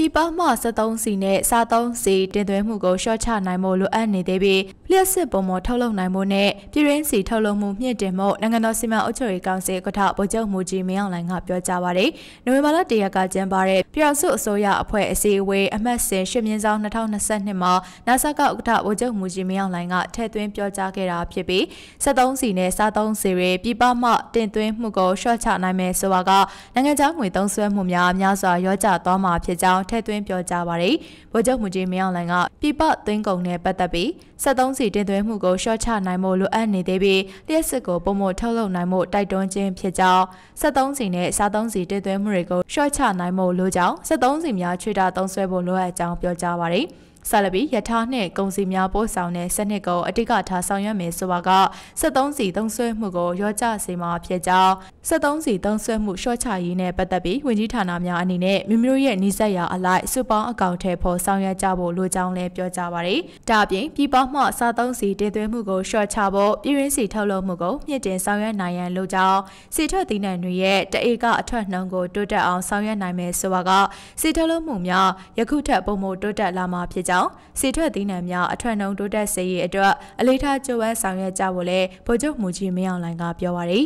ပြည်ပမှ73စီနဲ့စားသုံးစီတင်သွင်းမှုကိုရှော့ချနိုင်မှုလိုအပ်နေသေးပြီးလျှက်စစ်ပုံမထုတ်လုပ်နိုင်မှုနဲ့ပြည်ရင်းစီထုတ်လုပ်မှုမြင့်တင်မှုနိုင်ငံတော်စီမံအုပ်ချုပ်ရေးကောင်စီကထဗိုလ်ချုပ်မှုကြီးမင်းအောင်လှိုင်ကပြောကြားပါတယ်။နိုဝင်ဘာလတရက်ကကျင်းပတဲ့ပြည်အောင်စုအစိုးရအဖွဲ့အစည်းအဝေးအမှတ်စဉ်ရှစ်မြင်းဆောင်2022မှာနာဆာကဥက္ကဋ္ဌဗိုလ်ချုပ်မှုကြီးမင်းအောင်လှိုင်ကထည့်သွင်းပြောကြားခဲ့တာဖြစ်ပြီး73စီနဲ့စားသုံးစီတွေပြည်ပမှတင်သွင်းမှုကိုရှော့ချနိုင်မယ်ဆိုတာကနိုင်ငံခြားငွေသုံးစွဲမှုများများစွာရောကျသွားမှာဖြစ်ကြောင်းထည့်သွင်းပြောကြားပါတယ်။ဗိုလ်ချုပ်မှုကြီးမင်းအောင်လှိုင်ကပြပသွင်းကုန်နဲ့ပတ်သက်ပြီး73စီတင်သွင်းမှုကိုရှော့ချနိုင်မှုလိုအပ်နေသေးပြီးလျှက်စစ်ကိုပုံမထုတ်လုပ်နိုင်မှုတိုက်တွန်းခြင်းဖြစ်ကြောင်း73စီနဲ့စားသုံးစီတင်သွင်းမှုတွေကိုရှော့ချနိုင်မှုလိုကြောင်း73စီများချွေတာသုံးစွဲဖို့လိုအပ်ကြောင်းပြောကြားပါတယ်။ ဆာလဘီယထာနှင့်ကုန်စည်များပို့ဆောင်တဲ့စနစ်ကိုအတိကထားဆောင်ရွက်မယ်ဆိုတာက73စီသုံးဆွဲမှုကိုရောကြစေမှာဖြစ်ကြောင်း73စီသုံးဆွဲမှုရှော့ချရေးနဲ့ပတ်သက်ပြီးဝန်ကြီးဌာနများအနေနဲ့မိမိတို့ရဲ့နှိစက်ရာအလိုက်စုပေါင်းအကောင့်ထဲပေါ်ဆောင်ရွက်ကြဖို့လိုကြောင်းလည်းပြောကြားပါတယ်။ဒါအပြင်ပြည်ပမှစားသုံးစီတင်သွင်းမှုကိုရှော့ချဖို့ပြည်ရင်းစီထုတ်လုပ်မှုကိုမြင့်တင်ဆောင်ရွက်နိုင်ရန်လိုကြောင်းစီထွက်သီးနှံတွေရဲ့တအေကအထွက်နှုန်းကိုတိုးတက်အောင်ဆောင်ရွက်နိုင်မယ်ဆိုတာကစီထုတ်လုပ်မှုများယခုထက်ပုံမတိုးတက်လာမှာဖြစ်ကြောင်းကြောင့်စီထွက်သီးနှံများအထွတ်နှုံတိုးတက်စေရေးအတွက်အလေးထားကြိုးပမ်းဆောင်ရွက်ကြဖို့လဲဗိုလ်ချုပ်မူကြီးမင်းအောင်လှိုင်ကပြောပါရယ်